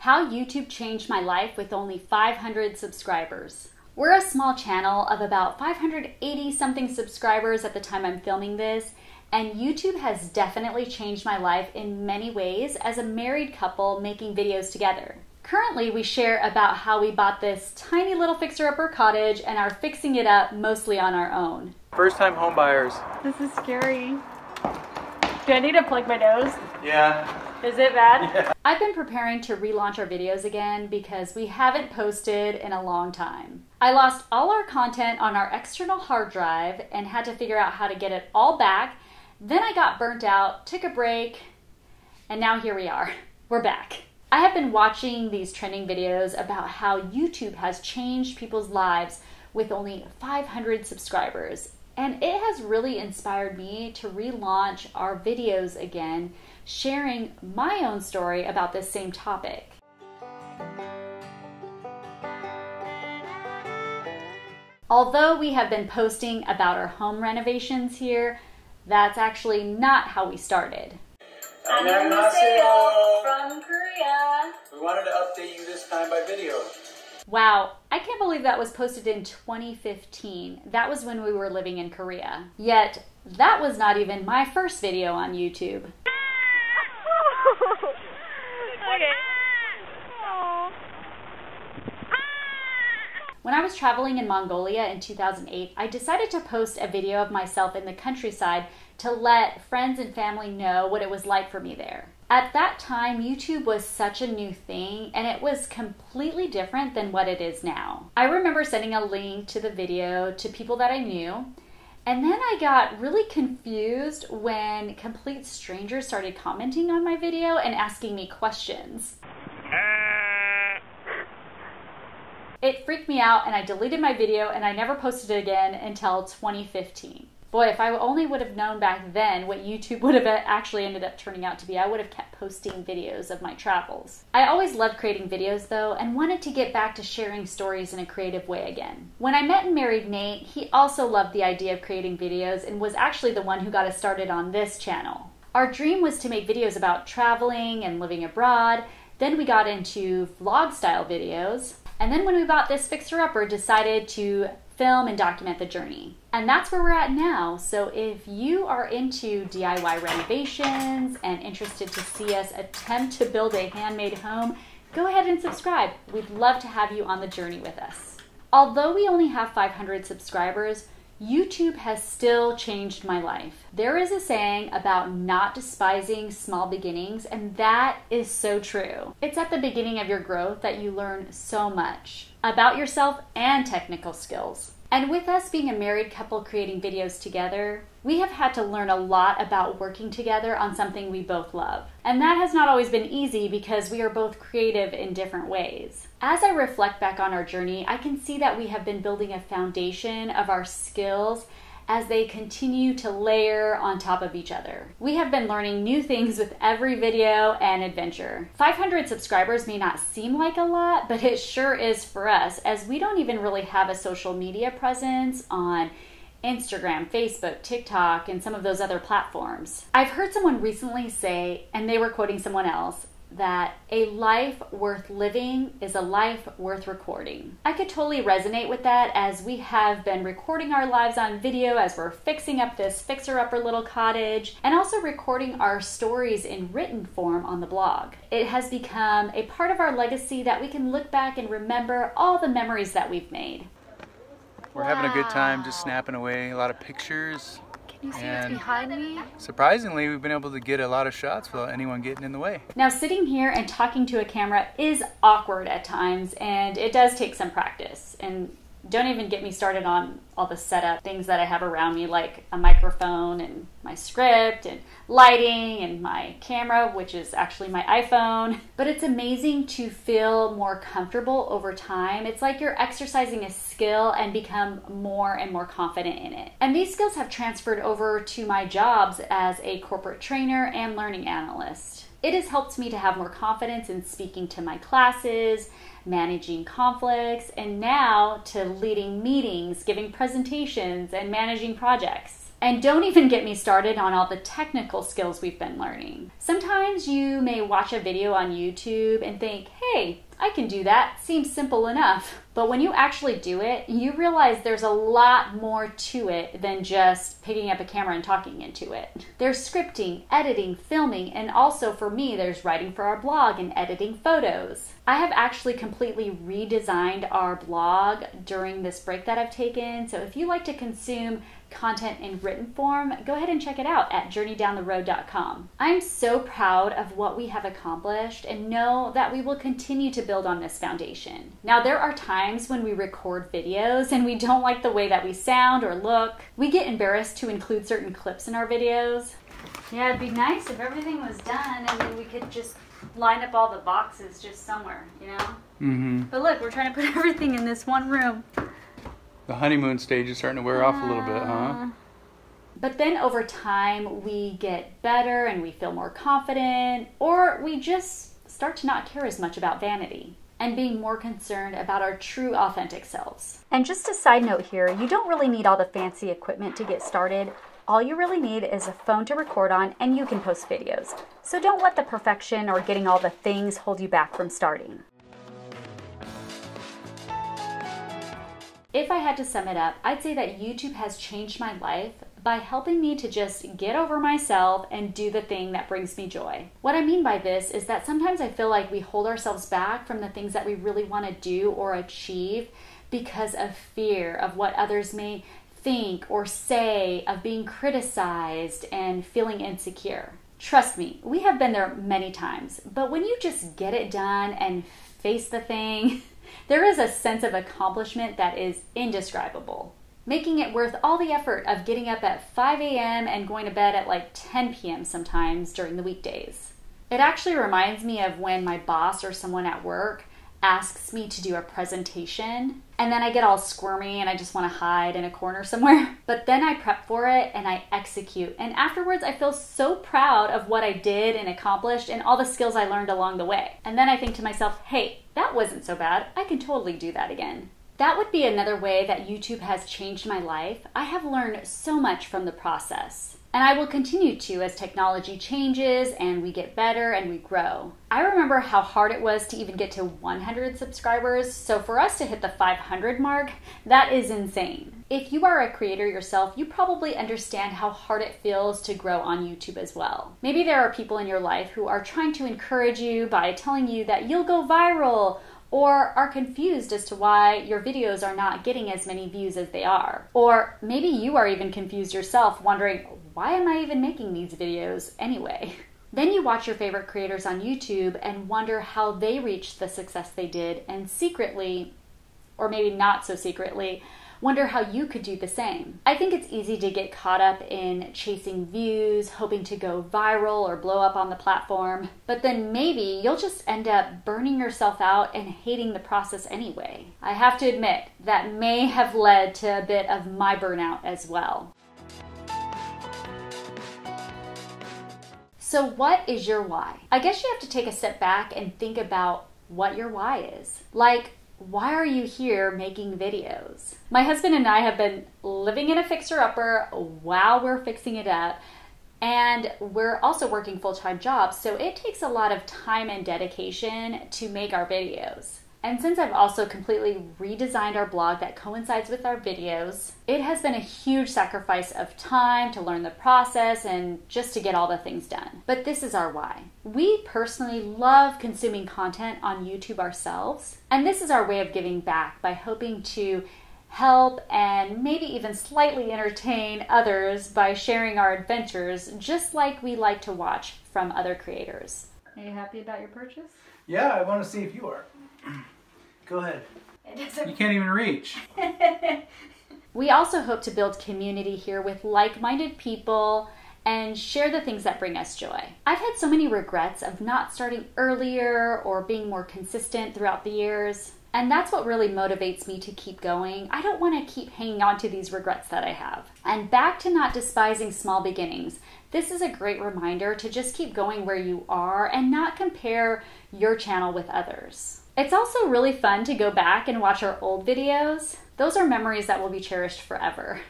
How YouTube changed my life with only 500 subscribers. We're a small channel of about 580 something subscribers at the time I'm filming this, and YouTube has definitely changed my life in many ways as a married couple making videos together. Currently, we share about how we bought this tiny little fixer upper cottage and are fixing it up mostly on our own. First time homebuyers. This is scary. Do I need to plug my nose? Yeah. Is it bad? Yeah. I've been preparing to relaunch our videos again because we haven't posted in a long time. I lost all our content on our external hard drive and had to figure out how to get it all back. Then I got burnt out, took a break, and now here we are. We're back. I have been watching these trending videos about how YouTube has changed people's lives with only 500 subscribers. And it has really inspired me to relaunch our videos again sharing my own story about this same topic. Although we have been posting about our home renovations here, that's actually not how we started. Annyeonghaseyo from Korea. We wanted to update you this time by video. Wow, I can't believe that was posted in 2015. That was when we were living in Korea. Yet, that was not even my first video on YouTube. When I was traveling in Mongolia in 2008, I decided to post a video of myself in the countryside to let friends and family know what it was like for me there. At that time, YouTube was such a new thing and it was completely different than what it is now. I remember sending a link to the video to people that I knew and then I got really confused when complete strangers started commenting on my video and asking me questions. It freaked me out and I deleted my video and I never posted it again until 2015 boy, if I only would have known back then what YouTube would have actually ended up turning out to be, I would have kept posting videos of my travels. I always loved creating videos though and wanted to get back to sharing stories in a creative way again. When I met and married Nate, he also loved the idea of creating videos and was actually the one who got us started on this channel. Our dream was to make videos about traveling and living abroad. Then we got into vlog style videos. And then when we bought this fixer upper, decided to film and document the journey. And that's where we're at now. So if you are into DIY renovations and interested to see us attempt to build a handmade home, go ahead and subscribe. We'd love to have you on the journey with us. Although we only have 500 subscribers, YouTube has still changed my life. There is a saying about not despising small beginnings, and that is so true. It's at the beginning of your growth that you learn so much about yourself and technical skills. And with us being a married couple creating videos together, we have had to learn a lot about working together on something we both love. And that has not always been easy because we are both creative in different ways. As I reflect back on our journey, I can see that we have been building a foundation of our skills as they continue to layer on top of each other. We have been learning new things with every video and adventure. 500 subscribers may not seem like a lot, but it sure is for us as we don't even really have a social media presence on Instagram, Facebook, TikTok, and some of those other platforms. I've heard someone recently say, and they were quoting someone else, that a life worth living is a life worth recording. I could totally resonate with that as we have been recording our lives on video as we're fixing up this fixer upper little cottage and also recording our stories in written form on the blog. It has become a part of our legacy that we can look back and remember all the memories that we've made. We're wow. having a good time just snapping away a lot of pictures, you see and what's behind me? Surprisingly, we've been able to get a lot of shots without anyone getting in the way. Now, sitting here and talking to a camera is awkward at times, and it does take some practice. And don't even get me started on all the setup things that I have around me, like a microphone and my script and lighting and my camera, which is actually my iPhone. But it's amazing to feel more comfortable over time. It's like you're exercising a skill and become more and more confident in it. And these skills have transferred over to my jobs as a corporate trainer and learning analyst. It has helped me to have more confidence in speaking to my classes managing conflicts, and now to leading meetings, giving presentations, and managing projects. And don't even get me started on all the technical skills we've been learning. Sometimes you may watch a video on YouTube and think, hey, I can do that. Seems simple enough. But when you actually do it, you realize there's a lot more to it than just picking up a camera and talking into it. There's scripting, editing, filming, and also for me, there's writing for our blog and editing photos. I have actually completely redesigned our blog during this break that I've taken. So if you like to consume content in written form, go ahead and check it out at journeydowntheroad.com. I'm so proud of what we have accomplished and know that we will continue to build on this foundation. Now, there are times when we record videos and we don't like the way that we sound or look. We get embarrassed to include certain clips in our videos. Yeah, it'd be nice if everything was done and then we could just line up all the boxes just somewhere, you know? Mm-hmm. But look, we're trying to put everything in this one room. The honeymoon stage is starting to wear off a little bit, huh? Uh, but then over time, we get better and we feel more confident, or we just start to not care as much about vanity and being more concerned about our true authentic selves. And just a side note here, you don't really need all the fancy equipment to get started. All you really need is a phone to record on and you can post videos. So don't let the perfection or getting all the things hold you back from starting. If I had to sum it up, I'd say that YouTube has changed my life by helping me to just get over myself and do the thing that brings me joy. What I mean by this is that sometimes I feel like we hold ourselves back from the things that we really want to do or achieve because of fear of what others may think or say, of being criticized and feeling insecure. Trust me, we have been there many times, but when you just get it done and face the thing, there is a sense of accomplishment that is indescribable, making it worth all the effort of getting up at 5 a.m. and going to bed at like 10 p.m. sometimes during the weekdays. It actually reminds me of when my boss or someone at work asks me to do a presentation and then I get all squirmy and I just want to hide in a corner somewhere. But then I prep for it and I execute. And afterwards, I feel so proud of what I did and accomplished and all the skills I learned along the way. And then I think to myself, hey, that wasn't so bad. I can totally do that again. That would be another way that YouTube has changed my life. I have learned so much from the process. And I will continue to as technology changes and we get better and we grow. I remember how hard it was to even get to 100 subscribers, so for us to hit the 500 mark, that is insane. If you are a creator yourself, you probably understand how hard it feels to grow on YouTube as well. Maybe there are people in your life who are trying to encourage you by telling you that you'll go viral or are confused as to why your videos are not getting as many views as they are. Or maybe you are even confused yourself, wondering, why am I even making these videos anyway? Then you watch your favorite creators on YouTube and wonder how they reached the success they did, and secretly, or maybe not so secretly, wonder how you could do the same. I think it's easy to get caught up in chasing views, hoping to go viral or blow up on the platform, but then maybe you'll just end up burning yourself out and hating the process anyway. I have to admit, that may have led to a bit of my burnout as well. So, what is your why? I guess you have to take a step back and think about what your why is. Like, why are you here making videos? My husband and I have been living in a fixer upper while we're fixing it up. And we're also working full time jobs, so it takes a lot of time and dedication to make our videos. And since I've also completely redesigned our blog that coincides with our videos, it has been a huge sacrifice of time to learn the process and just to get all the things done. But this is our why. We personally love consuming content on YouTube ourselves, and this is our way of giving back by hoping to help and maybe even slightly entertain others by sharing our adventures just like we like to watch from other creators. Are you happy about your purchase? Yeah, I want to see if you are. Go ahead. You can't even reach. We also hope to build community here with like minded people and share the things that bring us joy. I've had so many regrets of not starting earlier or being more consistent throughout the years. And that's what really motivates me to keep going. I don't want to keep hanging on to these regrets that I have. And back to not despising small beginnings. This is a great reminder to just keep going where you are and not compare your channel with others. It's also really fun to go back and watch our old videos. Those are memories that will be cherished forever.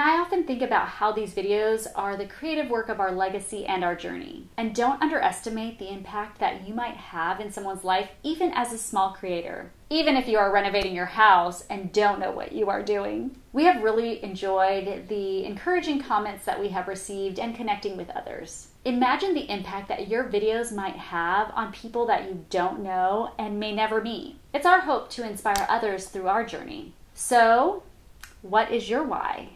And I often think about how these videos are the creative work of our legacy and our journey. And don't underestimate the impact that you might have in someone's life, even as a small creator. Even if you are renovating your house and don't know what you are doing. We have really enjoyed the encouraging comments that we have received and connecting with others. Imagine the impact that your videos might have on people that you don't know and may never meet. It's our hope to inspire others through our journey. So, what is your why?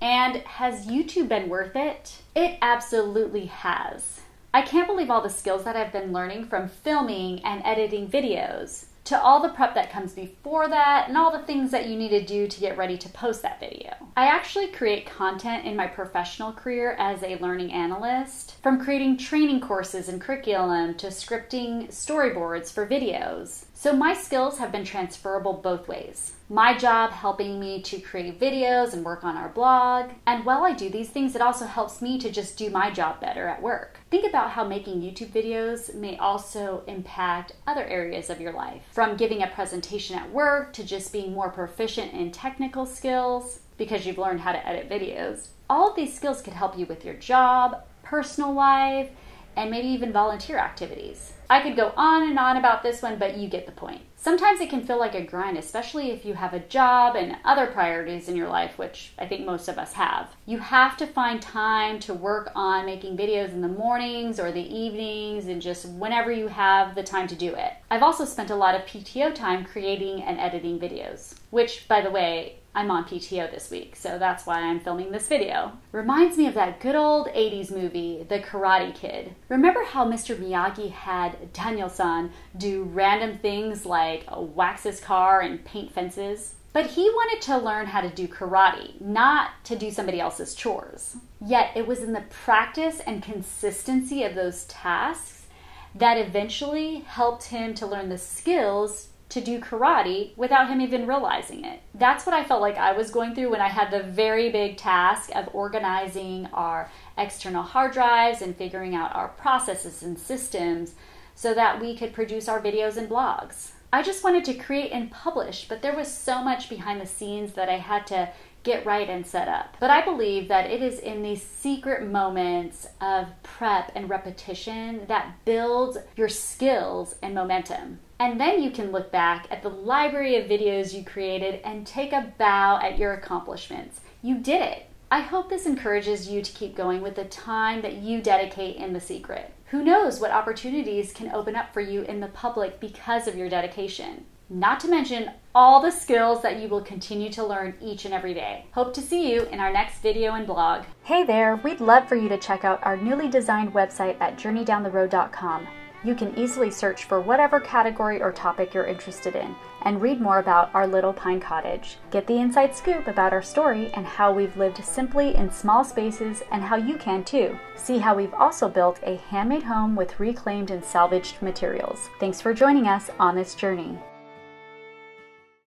And has YouTube been worth it? It absolutely has. I can't believe all the skills that I've been learning from filming and editing videos to all the prep that comes before that and all the things that you need to do to get ready to post that video. I actually create content in my professional career as a learning analyst, from creating training courses and curriculum to scripting storyboards for videos. So my skills have been transferable both ways. My job helping me to create videos and work on our blog. And while I do these things, it also helps me to just do my job better at work. Think about how making YouTube videos may also impact other areas of your life, from giving a presentation at work to just being more proficient in technical skills because you've learned how to edit videos. All of these skills could help you with your job, personal life, and maybe even volunteer activities. I could go on and on about this one, but you get the point. Sometimes it can feel like a grind, especially if you have a job and other priorities in your life, which I think most of us have. You have to find time to work on making videos in the mornings or the evenings and just whenever you have the time to do it. I've also spent a lot of PTO time creating and editing videos, which, by the way, I'm on PTO this week, so that's why I'm filming this video. Reminds me of that good old 80s movie, The Karate Kid. Remember how Mr. Miyagi had Daniel-san do random things like wax his car and paint fences? But he wanted to learn how to do karate, not to do somebody else's chores. Yet it was in the practice and consistency of those tasks that eventually helped him to learn the skills to do karate without him even realizing it. That's what I felt like I was going through when I had the very big task of organizing our external hard drives and figuring out our processes and systems so that we could produce our videos and blogs. I just wanted to create and publish, but there was so much behind the scenes that I had to get right and set up. But I believe that it is in these secret moments of prep and repetition that builds your skills and momentum. And then you can look back at the library of videos you created and take a bow at your accomplishments. You did it. I hope this encourages you to keep going with the time that you dedicate in the secret. Who knows what opportunities can open up for you in the public because of your dedication? Not to mention all the skills that you will continue to learn each and every day. Hope to see you in our next video and blog. Hey there, we'd love for you to check out our newly designed website at journeydowntheroad.com. You can easily search for whatever category or topic you're interested in and read more about our little pine cottage. Get the inside scoop about our story and how we've lived simply in small spaces and how you can too. See how we've also built a handmade home with reclaimed and salvaged materials. Thanks for joining us on this journey.